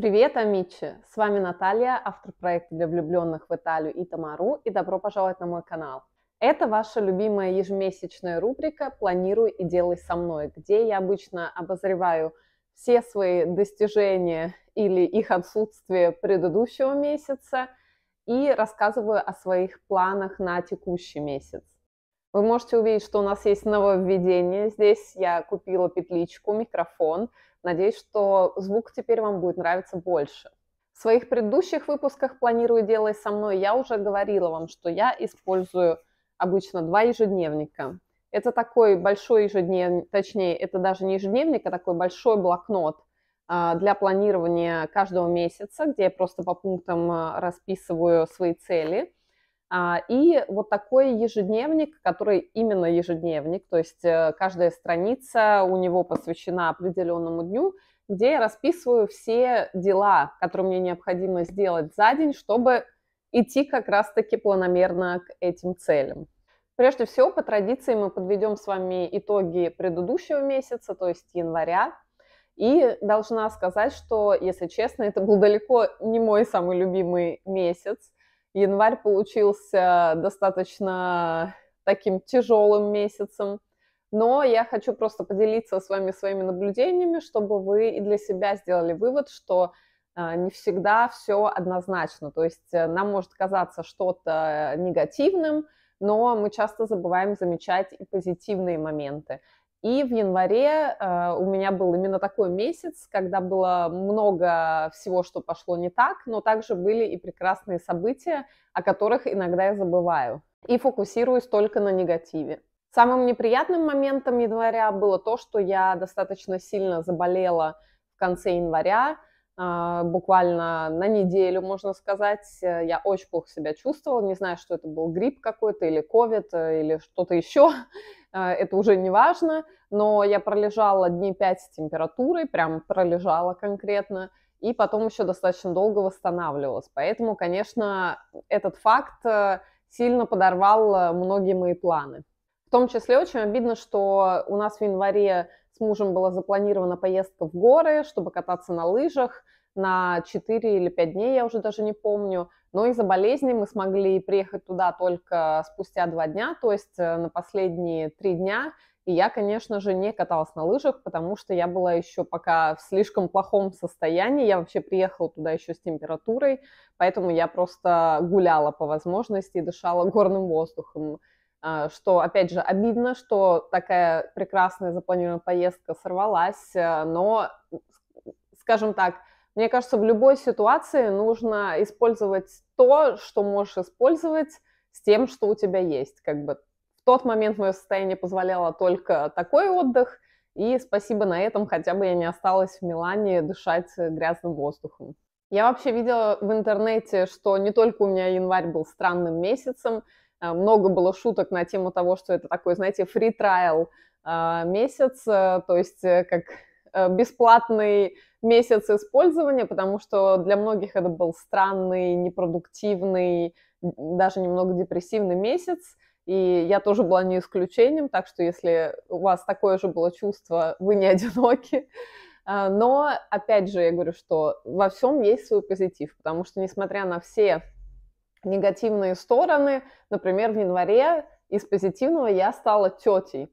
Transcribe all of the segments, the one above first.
Привет, Амичи! С вами Наталья, автор проекта для влюбленных в Италию и Тамару, и добро пожаловать на мой канал. Это ваша любимая ежемесячная рубрика «Планируй и делай со мной», где я обычно обозреваю все свои достижения или их отсутствие предыдущего месяца и рассказываю о своих планах на текущий месяц. Вы можете увидеть, что у нас есть нововведение. Здесь я купила петличку, микрофон – Надеюсь, что звук теперь вам будет нравиться больше. В своих предыдущих выпусках «Планирую делай со мной» я уже говорила вам, что я использую обычно два ежедневника. Это такой большой ежедневник, точнее, это даже не ежедневник, а такой большой блокнот а, для планирования каждого месяца, где я просто по пунктам а, расписываю свои цели – и вот такой ежедневник, который именно ежедневник, то есть э, каждая страница у него посвящена определенному дню, где я расписываю все дела, которые мне необходимо сделать за день, чтобы идти как раз-таки планомерно к этим целям. Прежде всего, по традиции мы подведем с вами итоги предыдущего месяца, то есть января. И должна сказать, что, если честно, это был далеко не мой самый любимый месяц – Январь получился достаточно таким тяжелым месяцем, но я хочу просто поделиться с вами своими наблюдениями, чтобы вы и для себя сделали вывод, что а, не всегда все однозначно. То есть э, нам может казаться что-то негативным, но мы часто забываем замечать и позитивные моменты. И в январе э, у меня был именно такой месяц, когда было много всего, что пошло не так, но также были и прекрасные события, о которых иногда я забываю. И фокусируюсь только на негативе. Самым неприятным моментом января было то, что я достаточно сильно заболела в конце января, буквально на неделю, можно сказать. Я очень плохо себя чувствовала, не знаю, что это был грипп какой-то или ковид э, или что-то еще. А, это уже не важно, но я пролежала дней 5 с температурой, прям пролежала конкретно, и потом еще достаточно долго восстанавливалась. Поэтому, конечно, этот факт э, сильно подорвал э, многие мои планы. В том числе очень обидно, что у нас в январе с мужем была запланирована поездка в горы, чтобы кататься на лыжах на 4 или 5 дней, я уже даже не помню. Но из-за болезни мы смогли приехать туда только спустя два дня, то есть э, на последние три дня. И я, конечно же, не каталась на лыжах, потому что я была еще пока в слишком плохом состоянии. Я вообще приехала туда еще с температурой, поэтому я просто гуляла по возможности и дышала горным воздухом. А, что, опять же, обидно, что такая прекрасная запланированная поездка сорвалась, э, но, скажем так, мне кажется, в любой ситуации нужно использовать то, что можешь использовать с тем, что у тебя есть. Как бы в тот момент мое состояние позволяло только такой отдых, и спасибо на этом, хотя бы я не осталась в Милане дышать грязным воздухом. Я вообще видела в интернете, что не только у меня январь был странным месяцем, много было шуток на тему того, что это такой, знаете, free trial а, месяц, э, то есть э, как Э, бесплатный месяц использования, потому что для многих это был странный, непродуктивный, даже немного депрессивный месяц. И я тоже была не исключением, так что если у вас такое же было чувство, вы не одиноки. А, но, опять же, я говорю, что во всем есть свой позитив, потому что, несмотря на все негативные стороны, например, в январе из позитивного я стала тетей.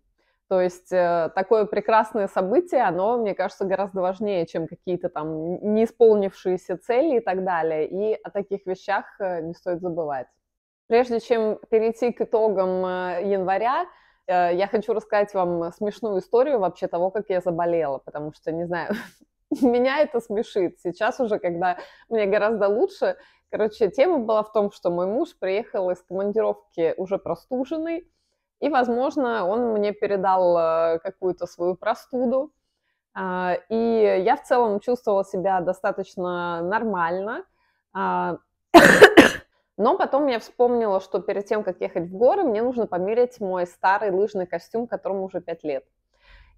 То есть э, такое прекрасное событие, оно, мне кажется, гораздо важнее, чем какие-то там неисполнившиеся цели и так далее. И о таких вещах э, не стоит забывать. Прежде чем перейти к итогам э, января, я хочу рассказать вам смешную историю вообще того, как я заболела, потому что, не знаю, меня это смешит. Сейчас уже, когда мне гораздо лучше, короче, тема была в том, что мой муж приехал из командировки уже простуженный, и, возможно, он мне передал э, какую-то свою простуду. А, и я в целом чувствовала себя достаточно нормально. А, но потом я вспомнила, что перед тем, как ехать в горы, мне нужно померить мой старый лыжный костюм, которому уже 5 лет.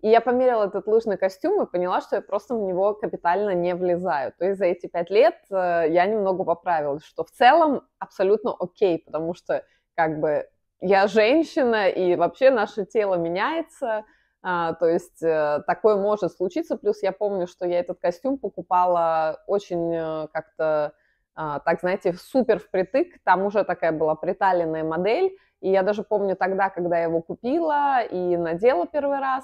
И я померила этот лыжный костюм и поняла, что я просто в него капитально не влезаю. То есть за эти пять лет э, я немного поправилась, что в целом абсолютно окей, потому что как бы я женщина, и вообще наше тело меняется, А, то есть э, такое может случиться. Плюс я помню, что я этот костюм покупала очень э, как-то, а, так знаете, супер впритык. Там уже такая была приталенная модель. И я даже помню тогда, когда я его купила и надела первый раз,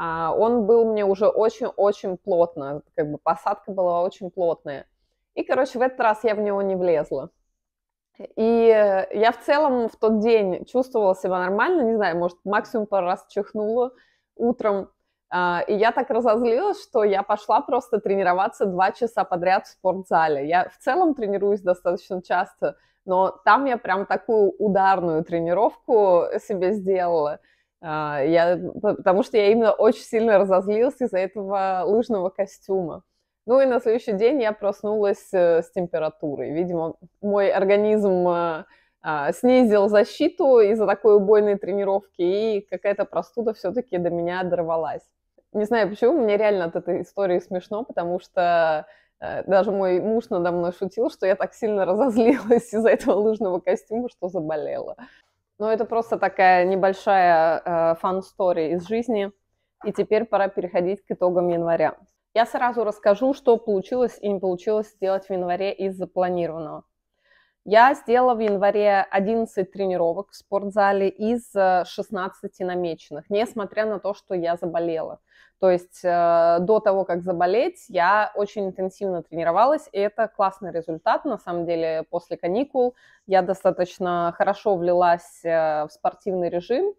он был мне уже очень-очень плотно. Как бы посадка была очень плотная. И, короче, в этот раз я в него не влезла. И я в целом в тот день чувствовала себя нормально, не знаю, может, максимум пару раз чихнула, утром. А, и я так разозлилась, что я пошла просто тренироваться два часа подряд в спортзале. Я в целом тренируюсь достаточно часто, но там я прям такую ударную тренировку себе сделала. А, я, потому что я именно очень сильно разозлилась из-за этого лыжного костюма. Ну и на следующий день я проснулась э, с температурой. Видимо, мой организм э, а, снизил защиту из-за такой убойной тренировки, и какая-то простуда все-таки до меня дорвалась. Не знаю почему, мне реально от этой истории смешно, потому что э, даже мой муж надо мной шутил, что я так сильно разозлилась из-за этого лыжного костюма, что заболела. Но это просто такая небольшая э, фан-стори из жизни. И теперь пора переходить к итогам января. Я сразу расскажу, что получилось и не получилось сделать в январе из запланированного. Я сделала в январе 11 тренировок в спортзале из 16 э, намеченных, несмотря на то, что я заболела. То есть э, до того, как заболеть, я очень интенсивно тренировалась, и это классный результат, на самом деле, после каникул. Я достаточно хорошо влилась э, в спортивный режим.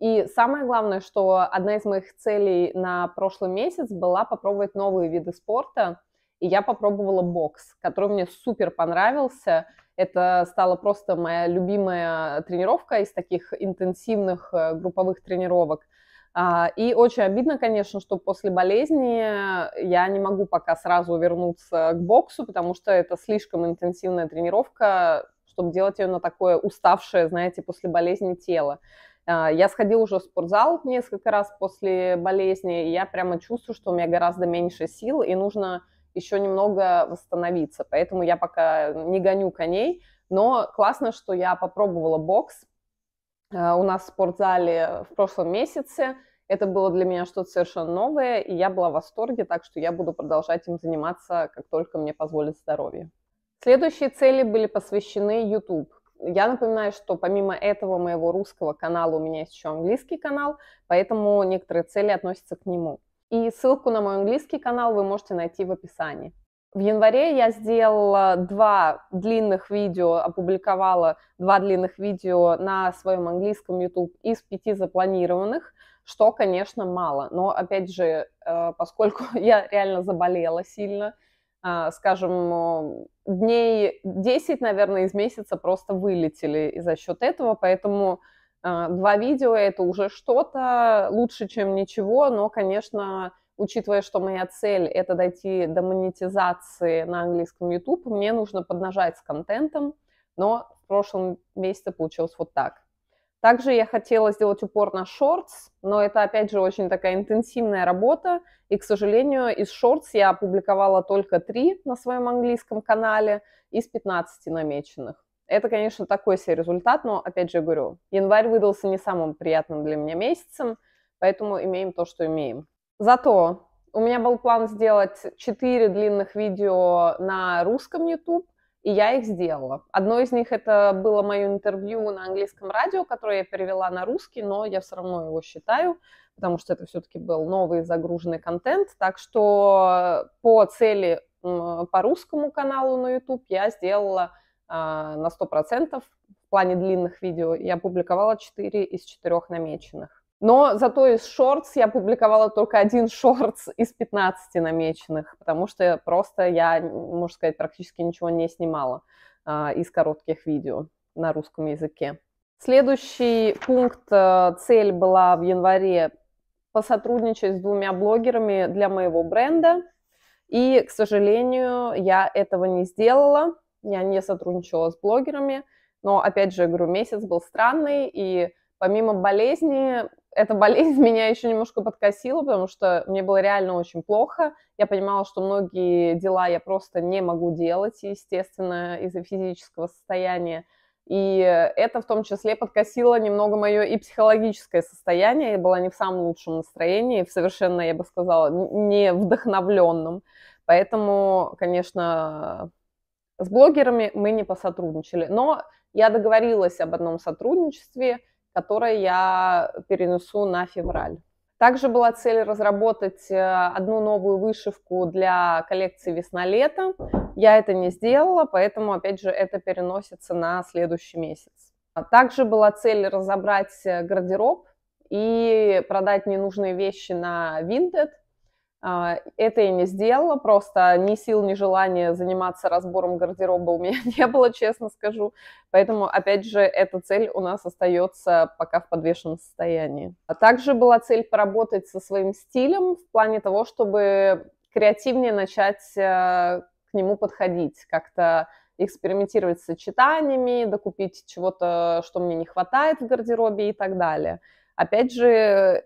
И самое главное, что одна из моих целей на прошлый месяц была попробовать новые виды спорта, и я попробовала бокс, который мне супер понравился. Это стала просто моя любимая тренировка из таких интенсивных э, групповых тренировок. А, и очень обидно, конечно, что после болезни я не могу пока сразу вернуться к боксу, потому что это слишком интенсивная тренировка, чтобы делать ее на такое уставшее, знаете, после болезни тело. А, я сходила уже в спортзал несколько раз после болезни, и я прямо чувствую, что у меня гораздо меньше сил, и нужно еще немного восстановиться. Поэтому я пока не гоню коней, но классно, что я попробовала бокс э, у нас в спортзале в прошлом месяце. Это было для меня что-то совершенно новое, и я была в восторге, так что я буду продолжать им заниматься, как только мне позволит здоровье. Следующие цели были посвящены YouTube. Я напоминаю, что помимо этого моего русского канала у меня есть еще английский канал, поэтому некоторые цели относятся к нему. И ссылку на мой английский канал вы можете найти в описании. В январе я сделала два длинных видео, опубликовала два длинных видео на своем английском YouTube из пяти запланированных, что, конечно, мало. Но, опять же, э, поскольку я реально заболела сильно, э, скажем, дней 10, наверное, из месяца просто вылетели за счет этого, поэтому два видео это уже что-то лучше, чем ничего, но, конечно, учитывая, что моя цель это дойти до монетизации на английском YouTube, мне нужно поднажать с контентом, но в прошлом месяце получилось вот так. Также я хотела сделать упор на шортс, но это, опять же, очень такая интенсивная работа, и, к сожалению, из шортс я опубликовала только три на своем английском канале из 15 намеченных. Это, конечно, такой себе результат, но, опять же, говорю, январь выдался не самым приятным для меня месяцем, поэтому имеем то, что имеем. Зато у меня был план сделать 4 длинных видео на русском YouTube, и я их сделала. Одно из них это было мое интервью на английском радио, которое я перевела на русский, но я все равно его считаю, потому что это все-таки был новый загруженный контент. Так что по цели по русскому каналу на YouTube я сделала на 100% в плане длинных видео. Я публиковала 4 из 4 намеченных. Но зато из шортс я публиковала только один шортс из 15 намеченных, потому что просто я, можно сказать, практически ничего не снимала а, из коротких видео на русском языке. Следующий пункт, э, цель была в январе посотрудничать с двумя блогерами для моего бренда. И, к сожалению, я этого не сделала я не сотрудничала с блогерами, но, опять же, говорю, месяц был странный, и помимо болезни, эта болезнь меня еще немножко подкосила, потому что мне было реально очень плохо. Я понимала, что многие дела я просто не могу делать, естественно, из-за физического состояния. И это в том числе подкосило немного мое и психологическое состояние. Я была не в самом лучшем настроении, совершенно, я бы сказала, не вдохновленном. Поэтому, конечно, с блогерами мы не посотрудничали. Но я договорилась об одном сотрудничестве, которое я перенесу на февраль. Также была цель разработать э, одну новую вышивку для коллекции весна-лето. Я это не сделала, поэтому, опять же, это переносится на следующий месяц. Также была цель разобрать э, гардероб и продать ненужные вещи на Vinted. А, это я не сделала, просто ни сил, ни желания заниматься разбором гардероба у меня не было, честно скажу. Поэтому, опять же, эта цель у нас остается пока в подвешенном состоянии. А также была цель поработать со своим стилем в плане того, чтобы креативнее начать э, к нему подходить, как-то экспериментировать с сочетаниями, докупить чего-то, что мне не хватает в гардеробе и так далее. Опять же,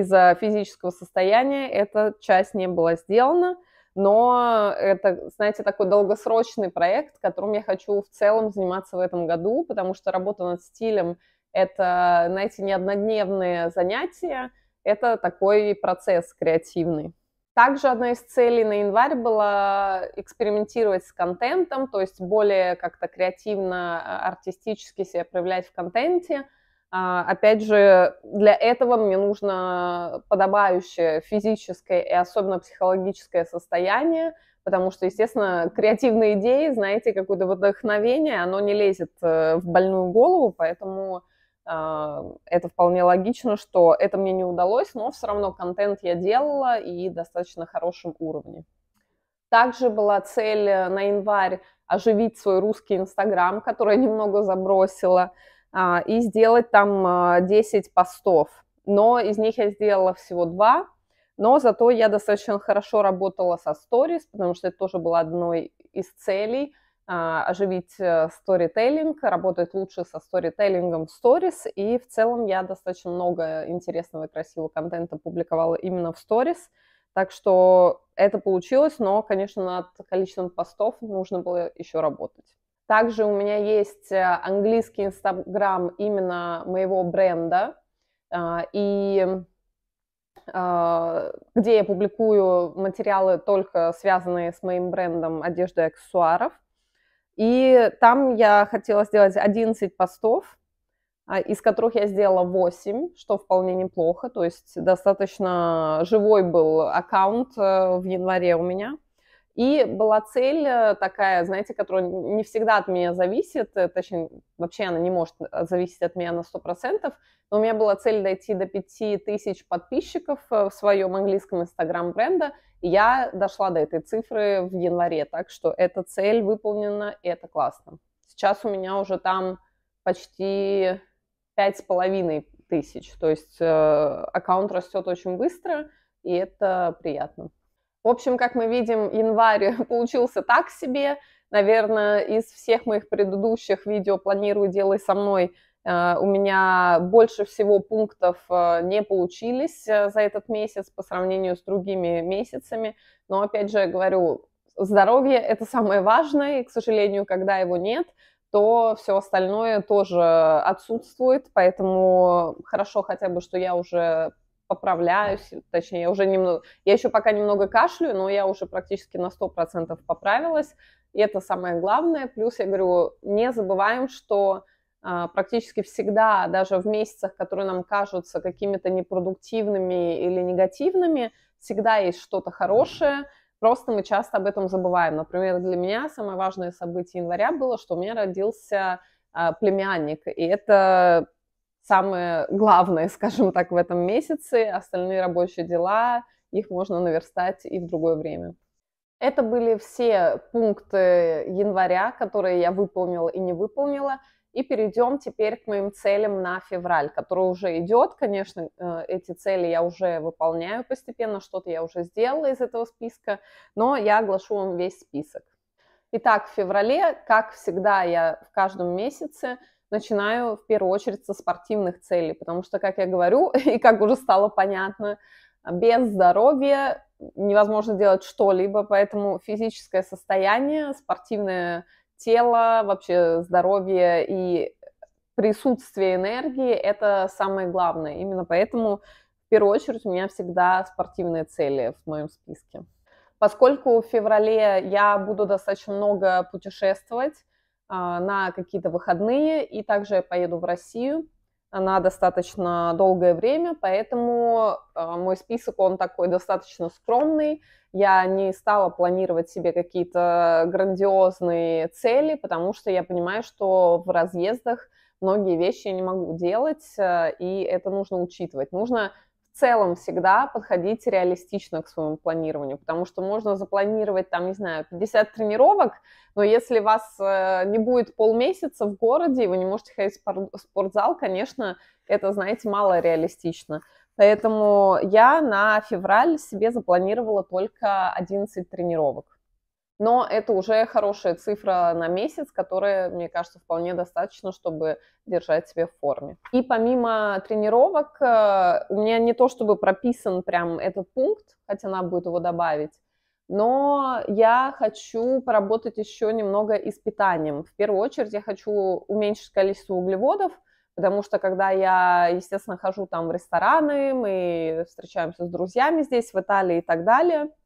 из-за физического состояния эта часть не была сделана, но это, знаете, такой долгосрочный проект, которым я хочу в целом заниматься в этом году, потому что работа над стилем – это, знаете, не однодневные занятия, это такой процесс креативный. Также одна из целей на январь была экспериментировать с контентом, то есть более как-то креативно, а, артистически себя проявлять в контенте – опять же, для этого мне нужно подобающее физическое и особенно психологическое состояние, потому что, естественно, креативные идеи, знаете, какое-то вдохновение, оно не лезет э, в больную голову, поэтому э, это вполне логично, что это мне не удалось, но все равно контент я делала и достаточно хорошем уровне. Также была цель на январь оживить свой русский инстаграм, который я немного забросила. А, и сделать там 10 а, постов. Но из них я сделала всего два, но зато я достаточно хорошо работала со сторис, потому что это тоже было одной из целей а, оживить сторителлинг, работать лучше со сторителлингом в сторис, и в целом я достаточно много интересного и красивого контента публиковала именно в сторис, так что это получилось, но, конечно, над количеством постов нужно было еще работать. Также у меня есть э, английский инстаграм именно моего бренда, а, и а, где я публикую материалы только связанные с моим брендом одежды и аксессуаров. И там я хотела сделать 11 постов, а, из которых я сделала 8, что вполне неплохо. То есть достаточно живой был аккаунт э, в январе у меня. И была цель э, такая, знаете, которая не всегда от меня зависит, э, точнее, вообще она не может э, зависеть от меня на 100%, но у меня была цель дойти до 5000 подписчиков в своем английском инстаграм бренда, и я дошла до этой цифры в январе, так что эта цель выполнена, и это классно. Сейчас у меня уже там почти пять с половиной тысяч, то есть э, аккаунт растет очень быстро, и это приятно. В общем, как мы видим, январь получился так себе. Наверное, из всех моих предыдущих видео «Планирую, делай со мной» э, у меня больше всего пунктов э, не получились э, за этот месяц по сравнению с другими месяцами. Но, опять же, говорю, здоровье – это самое важное, и, к сожалению, когда его нет, то все остальное тоже отсутствует, поэтому хорошо хотя бы, что я уже поправляюсь, точнее, я уже немного, я еще пока немного кашляю, но я уже практически на 100% поправилась, и это самое главное. Плюс, я говорю, не забываем, что а, практически всегда, даже в месяцах, которые нам кажутся какими-то непродуктивными или негативными, всегда есть что-то хорошее, просто мы часто об этом забываем. Например, для меня самое важное событие января было, что у меня родился а, племянник, и это самое главное, скажем так, в этом месяце. Остальные рабочие дела, их можно наверстать и в другое время. Это были все пункты января, которые я выполнила и не выполнила. И перейдем теперь к моим целям на февраль, который уже идет. Конечно, э, эти цели я уже выполняю постепенно, что-то я уже сделала из этого списка, но я оглашу вам весь список. Итак, в феврале, как всегда, я в каждом месяце начинаю в первую очередь со спортивных целей, потому что, как я говорю, и как уже стало понятно, без здоровья невозможно делать что-либо, поэтому физическое состояние, спортивное тело, вообще здоровье и присутствие энергии – это самое главное. Именно поэтому в первую очередь у меня всегда спортивные цели в моем списке. Поскольку в феврале я буду достаточно много путешествовать на какие-то выходные, и также поеду в Россию на достаточно долгое время, поэтому а, мой список, он такой достаточно скромный. Я не стала планировать себе какие-то грандиозные цели, потому что я понимаю, что в разъездах многие вещи я не могу делать, э, и это нужно учитывать. Нужно целом всегда подходить реалистично к своему планированию, потому что можно запланировать, там, не знаю, 50 тренировок, но если вас э, не будет полмесяца в городе, и вы не можете ходить в спортзал, конечно, это, знаете, мало реалистично. Поэтому я на февраль себе запланировала только 11 тренировок но это уже хорошая цифра на месяц, которая, мне кажется, вполне достаточно, чтобы держать себя в форме. И помимо тренировок, э, у меня не то чтобы прописан прям этот пункт, хотя надо будет его добавить, но я хочу поработать еще немного и с питанием. В первую очередь я хочу уменьшить количество углеводов, потому что когда я, естественно, хожу там в рестораны, мы встречаемся с друзьями здесь, в Италии и так далее –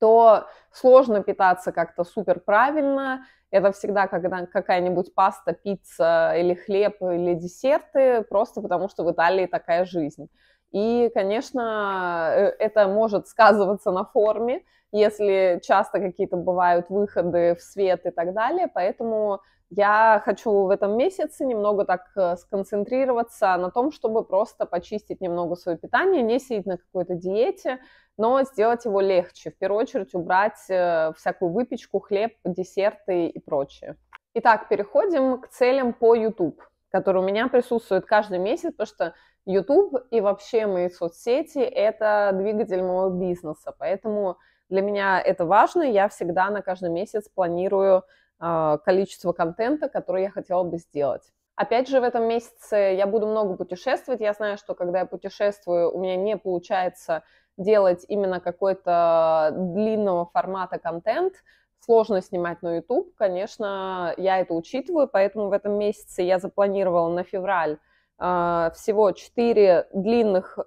то сложно питаться как-то супер правильно. Это всегда когда какая-нибудь паста, пицца или хлеб или десерты, просто потому что в Италии такая жизнь. И, конечно, э, это может сказываться на форме, если часто какие-то бывают выходы в свет и так далее. Поэтому я хочу в этом месяце немного так э, сконцентрироваться на том, чтобы просто почистить немного свое питание, не сидеть на какой-то диете, но сделать его легче. В первую очередь убрать э, всякую выпечку, хлеб, десерты и прочее. Итак, переходим к целям по YouTube, которые у меня присутствуют каждый месяц, потому что YouTube и вообще мои соцсети – это двигатель моего бизнеса, поэтому для меня это важно, я всегда на каждый месяц планирую количество контента, который я хотела бы сделать. Опять же, в этом месяце я буду много путешествовать. Я знаю, что когда я путешествую, у меня не получается делать именно какой-то длинного формата контент, сложно снимать на YouTube, конечно, я это учитываю, поэтому в этом месяце я запланировала на февраль э, всего 4 длинных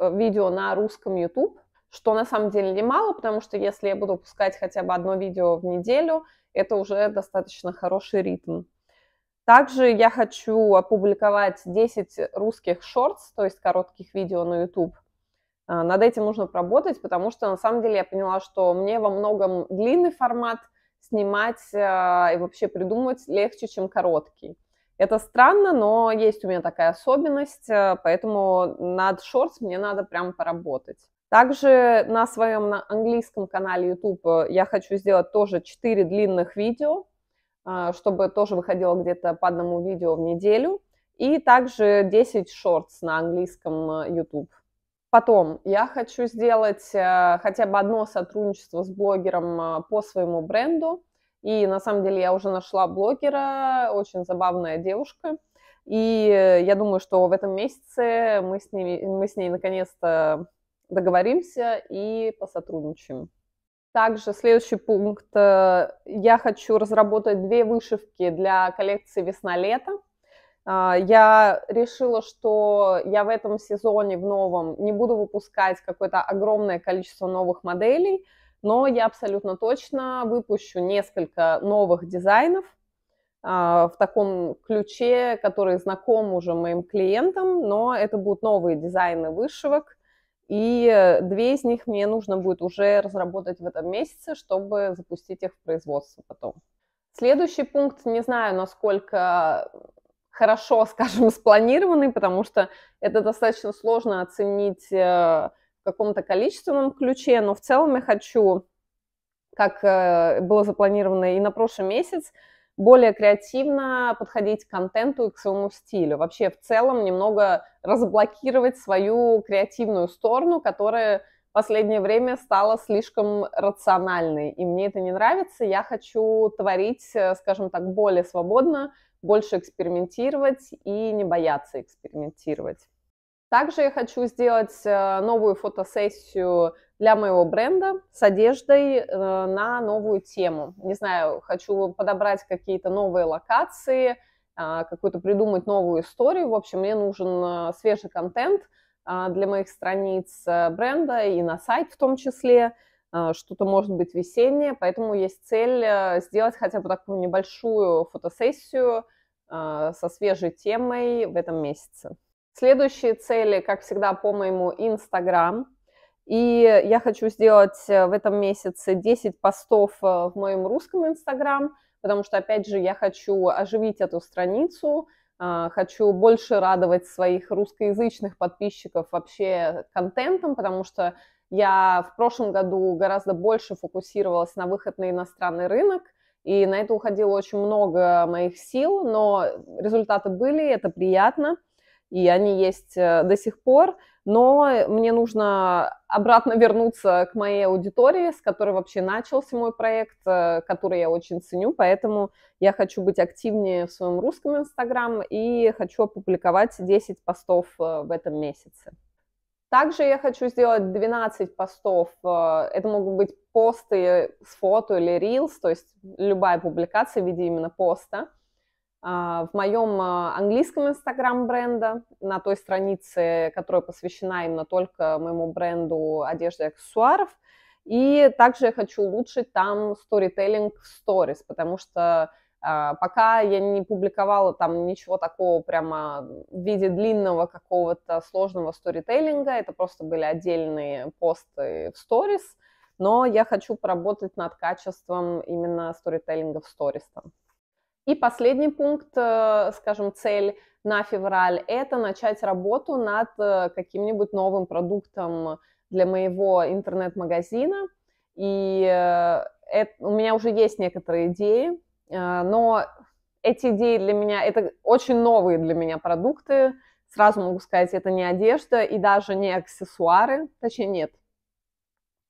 видео на русском YouTube, что на самом деле немало, потому что если я буду пускать хотя бы одно видео в неделю, это уже достаточно хороший ритм. Также я хочу опубликовать 10 русских шортс, то есть коротких видео на YouTube, а, над этим нужно поработать, потому что на самом деле я поняла, что мне во многом длинный формат снимать а, и вообще придумывать легче, чем короткий. Это странно, но есть у меня такая особенность, а, поэтому над шортс мне надо прям поработать. Также на своем на английском канале YouTube я хочу сделать тоже 4 длинных видео, чтобы тоже выходило где-то по одному видео в неделю. И также 10 шортс на английском YouTube. Потом я хочу сделать э, хотя бы одно сотрудничество с блогером э, по своему бренду. И на самом деле я уже нашла блогера, очень забавная девушка. И я думаю, что в этом месяце мы с ней, мы с ней наконец-то договоримся и посотрудничаем. Также следующий пункт. Э, я хочу разработать две вышивки для коллекции весна-лето. А, я решила, что я в этом сезоне, в новом, не буду выпускать какое-то огромное количество новых моделей, но я абсолютно точно выпущу несколько новых дизайнов а, в таком ключе, который знаком уже моим клиентам, но это будут новые дизайны вышивок, и две из них мне нужно будет уже разработать в этом месяце, чтобы запустить их в производство потом. Следующий пункт, не знаю, насколько хорошо, скажем, спланированный, потому что это достаточно сложно оценить э, в каком-то количественном ключе, но в целом я хочу, как э, было запланировано и на прошлый месяц, более креативно подходить к контенту и к своему стилю. Вообще в целом немного разблокировать свою креативную сторону, которая в последнее время стала слишком рациональной. И мне это не нравится. Я хочу творить, э, скажем так, более свободно, больше экспериментировать и не бояться экспериментировать. Также я хочу сделать э, новую фотосессию для моего бренда с одеждой э, на новую тему. Не знаю, хочу подобрать какие-то новые локации, а, какую-то придумать новую историю. В общем, мне нужен э, свежий контент а, для моих страниц бренда и на сайт в том числе. А, что-то может быть весеннее, поэтому есть цель сделать хотя бы такую небольшую фотосессию со свежей темой в этом месяце. Следующие цели, как всегда, по моему Инстаграм. И я хочу сделать э, в этом месяце 10 постов э, в моем русском Инстаграм, потому что, опять же, я хочу оживить эту страницу, а, хочу больше радовать своих русскоязычных подписчиков вообще контентом, потому что я в прошлом году гораздо больше фокусировалась на выход на иностранный рынок, и на это уходило очень много моих сил, но результаты были, это приятно – и они есть э, до сих пор, но мне нужно обратно вернуться к моей аудитории, с которой вообще начался мой проект, э, который я очень ценю, поэтому я хочу быть активнее в своем русском инстаграм и хочу опубликовать 10 постов э, в этом месяце. Также я хочу сделать 12 постов. Это могут быть посты с фото или reels, то есть любая публикация в виде именно поста – в моем а, английском инстаграм бренда, на той странице, которая посвящена именно только моему бренду одежды и аксессуаров. И также я хочу улучшить там в сторис, потому что а, пока я не публиковала там ничего такого прямо в виде длинного какого-то сложного сторителлинга, это просто были отдельные посты в сторис, но я хочу поработать над качеством именно сторителлинга в сторис там. И последний пункт, э, скажем, цель на февраль – это начать работу над э, каким-нибудь новым продуктом для моего интернет-магазина. И это, у меня уже есть некоторые идеи, э, но эти идеи для меня, это очень новые для меня продукты. Сразу могу сказать, это не одежда и даже не аксессуары, точнее нет.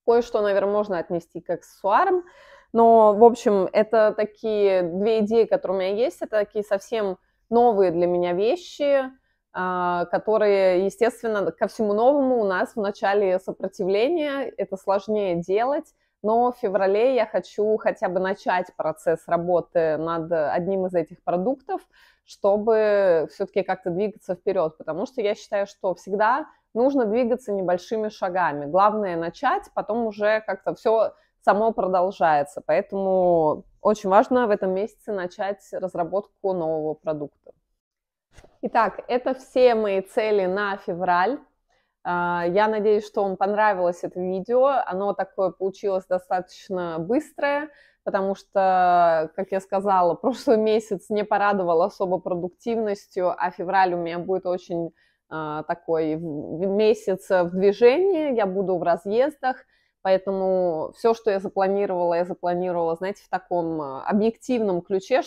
Кое-что, наверное, можно отнести к аксессуарам, но, в общем, это такие две идеи, которые у меня есть. Это такие совсем новые для меня вещи, а, которые, естественно, ко всему новому у нас в начале сопротивления. Это сложнее делать. Но в феврале я хочу хотя бы начать процесс работы над одним из этих продуктов, чтобы все-таки как-то двигаться вперед, потому что я считаю, что всегда нужно двигаться небольшими шагами. Главное начать, потом уже как-то все само продолжается. Поэтому очень важно в этом месяце начать разработку нового продукта. Итак, это все мои цели на февраль. А, я надеюсь, что вам понравилось это видео. Оно такое получилось достаточно быстрое, потому что, как я сказала, прошлый месяц не порадовал особо продуктивностью, а февраль у меня будет очень а, такой месяц в движении. Я буду в разъездах. Поэтому все, что я запланировала, я запланировала, знаете, в таком а, объективном ключе,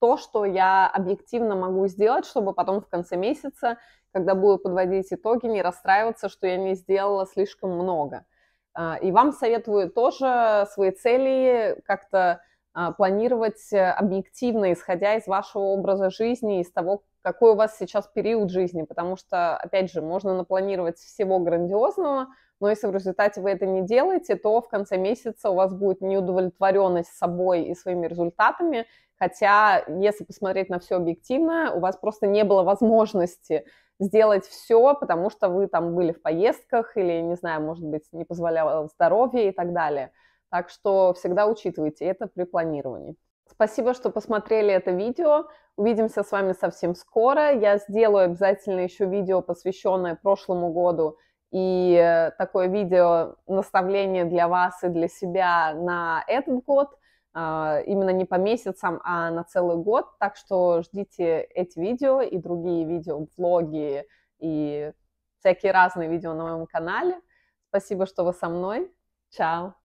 то, что я объективно могу сделать, чтобы потом в конце месяца, когда буду подводить итоги, не расстраиваться, что я не сделала слишком много. А, и вам советую тоже свои цели как-то а, планировать объективно, исходя из вашего образа жизни, из того, какой у вас сейчас период жизни, потому что, опять же, можно напланировать всего грандиозного, но если в результате вы это не делаете, то в конце месяца у вас будет неудовлетворенность собой и своими результатами, хотя, если посмотреть на все объективно, у вас просто не было возможности сделать все, потому что вы там были в поездках или, не знаю, может быть, не позволяло здоровье и так далее. Так что всегда учитывайте это при планировании. Спасибо, что посмотрели это видео. Увидимся с вами совсем скоро. Я сделаю обязательно еще видео, посвященное прошлому году и э, такое видео наставление для вас и для себя на этот год, а, именно не по месяцам, а на целый год. Так что ждите эти видео и другие видео, влоги и всякие разные видео на моем канале. Спасибо, что вы со мной. Чао!